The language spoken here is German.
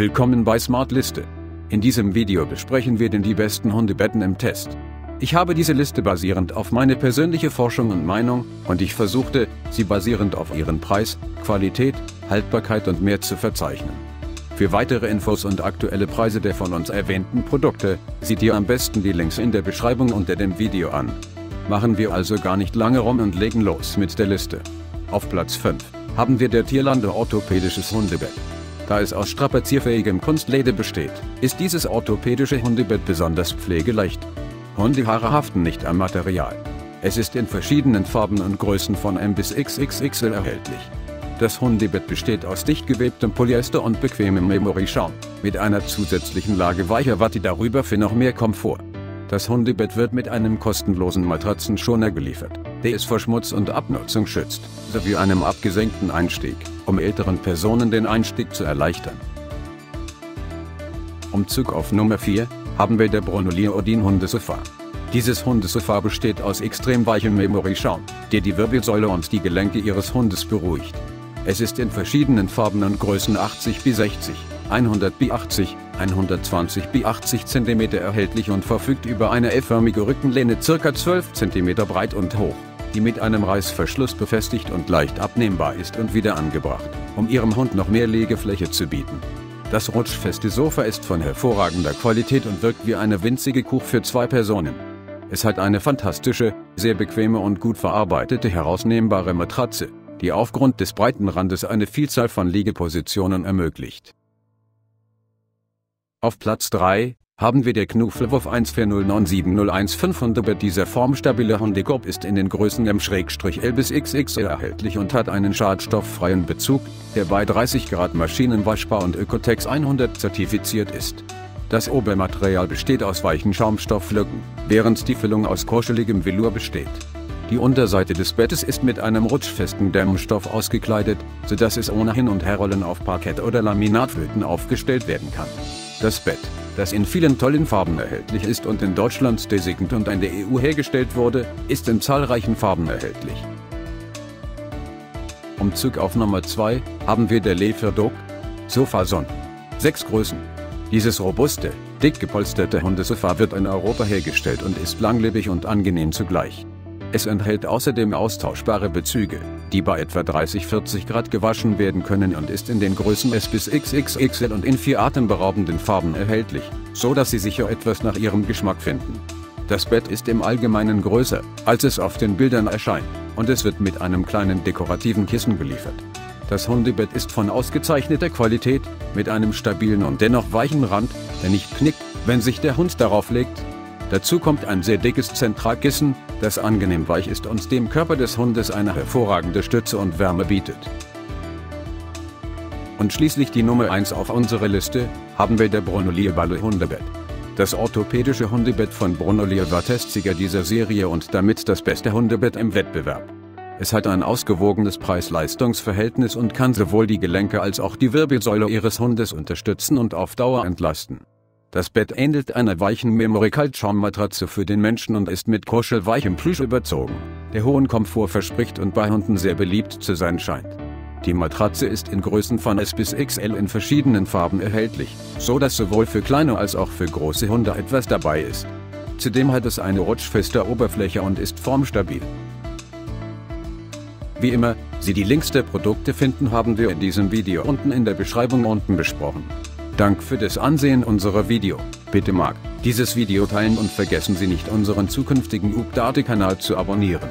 Willkommen bei Smart Liste. In diesem Video besprechen wir den die besten Hundebetten im Test. Ich habe diese Liste basierend auf meine persönliche Forschung und Meinung und ich versuchte, sie basierend auf ihren Preis, Qualität, Haltbarkeit und mehr zu verzeichnen. Für weitere Infos und aktuelle Preise der von uns erwähnten Produkte, seht ihr am besten die Links in der Beschreibung unter dem Video an. Machen wir also gar nicht lange rum und legen los mit der Liste. Auf Platz 5 haben wir der Tierlande orthopädisches Hundebett. Da es aus strapazierfähigem Kunstleder besteht, ist dieses orthopädische Hundebett besonders pflegeleicht. Hundehaare haften nicht am Material. Es ist in verschiedenen Farben und Größen von M bis XXXL erhältlich. Das Hundebett besteht aus dicht gewebtem Polyester und bequemem Memory-Schaum, mit einer zusätzlichen Lage weicher Watte darüber für noch mehr Komfort. Das Hundebett wird mit einem kostenlosen Matratzenschoner geliefert, der es vor Schmutz und Abnutzung schützt, sowie einem abgesenkten Einstieg um älteren Personen den Einstieg zu erleichtern. Umzug auf Nummer 4 haben wir der Brunolier Odin Hundesofa. Dieses Hundesofa besteht aus extrem weichem Memory-Schaum, der die Wirbelsäule und die Gelenke Ihres Hundes beruhigt. Es ist in verschiedenen Farben und Größen 80 bis 60, 100 bis 80, 120 bis 80 cm erhältlich und verfügt über eine F-förmige Rückenlehne ca. 12 cm breit und hoch die mit einem Reißverschluss befestigt und leicht abnehmbar ist und wieder angebracht, um Ihrem Hund noch mehr Legefläche zu bieten. Das rutschfeste Sofa ist von hervorragender Qualität und wirkt wie eine winzige Kuch für zwei Personen. Es hat eine fantastische, sehr bequeme und gut verarbeitete herausnehmbare Matratze, die aufgrund des breiten Randes eine Vielzahl von Liegepositionen ermöglicht. Auf Platz 3 haben wir der Knuffelwurf 1409701 bei dieser formstabile Hundekorb ist in den Größen M-L bis XXL erhältlich und hat einen schadstofffreien Bezug, der bei 30 Grad maschinenwaschbar und Ökotex 100 zertifiziert ist. Das Obermaterial besteht aus weichen Schaumstofflücken, während die Füllung aus kuscheligem Velour besteht. Die Unterseite des Bettes ist mit einem rutschfesten Dämmstoff ausgekleidet, sodass es ohne Hin- und Herrollen auf Parkett oder Laminatflöten aufgestellt werden kann. Das Bett das in vielen tollen Farben erhältlich ist und in Deutschland designt und in der EU hergestellt wurde, ist in zahlreichen Farben erhältlich. Umzug auf Nummer 2 haben wir der Leferdog Sofason. Sechs Größen. Dieses robuste, dick gepolsterte Hundesofa wird in Europa hergestellt und ist langlebig und angenehm zugleich. Es enthält außerdem austauschbare Bezüge, die bei etwa 30-40 Grad gewaschen werden können und ist in den Größen S bis XXXL und in vier atemberaubenden Farben erhältlich, so dass Sie sicher etwas nach Ihrem Geschmack finden. Das Bett ist im Allgemeinen größer, als es auf den Bildern erscheint, und es wird mit einem kleinen dekorativen Kissen beliefert. Das Hundebett ist von ausgezeichneter Qualität, mit einem stabilen und dennoch weichen Rand, der nicht knickt, wenn sich der Hund darauf legt, Dazu kommt ein sehr dickes Zentralkissen, das angenehm weich ist und dem Körper des Hundes eine hervorragende Stütze und Wärme bietet. Und schließlich die Nummer 1 auf unserer Liste, haben wir der Brunolier Balle Hundebett. Das orthopädische Hundebett von Brunolier war Testsieger dieser Serie und damit das beste Hundebett im Wettbewerb. Es hat ein ausgewogenes Preis-Leistungs-Verhältnis und kann sowohl die Gelenke als auch die Wirbelsäule Ihres Hundes unterstützen und auf Dauer entlasten. Das Bett ähnelt einer weichen Memory-Kaltschaummatratze für den Menschen und ist mit kuschelweichem Plüsch überzogen, der hohen Komfort verspricht und bei Hunden sehr beliebt zu sein scheint. Die Matratze ist in Größen von S bis XL in verschiedenen Farben erhältlich, so dass sowohl für kleine als auch für große Hunde etwas dabei ist. Zudem hat es eine rutschfeste Oberfläche und ist formstabil. Wie immer, Sie die Links der Produkte finden haben wir in diesem Video unten in der Beschreibung unten besprochen. Dank für das Ansehen unserer Video. Bitte mag dieses Video teilen und vergessen Sie nicht unseren zukünftigen Update-Kanal zu abonnieren.